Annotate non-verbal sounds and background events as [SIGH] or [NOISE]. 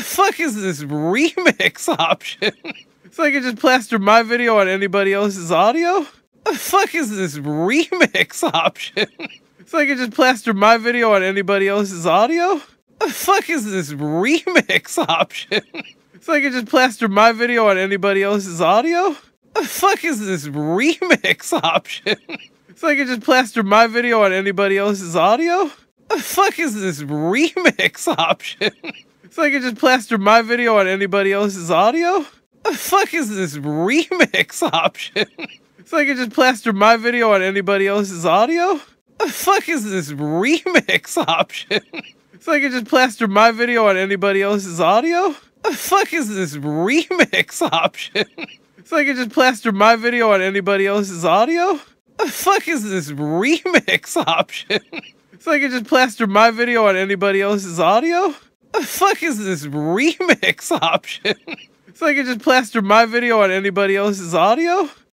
The fuck is this remix [LAUGHS] option? so I can just plaster my video on anybody else's audio? The fuck is this remix [LAUGHS] option? so I can just plaster my video on anybody else's audio? The fuck is this remix [LAUGHS] option? so I can just plaster my video on anybody else's audio? The fuck is this remix option? so I can just plaster my video on anybody else's audio? The fuck is this remix option? So I can just plaster my video on anybody else's audio? The fuck is this remix [LAUGHS] option? so I can just plaster my video on anybody else's audio? The fuck is this remix [LAUGHS] option? so I can just plaster my video on anybody else's audio? The fuck is this remix [LAUGHS] option? so I can just plaster my video on anybody else's audio? The fuck is this remix option? so I can just plaster my video on anybody else's audio? The fuck is this remix [LAUGHS] option? so I can just plaster my video on anybody else's audio?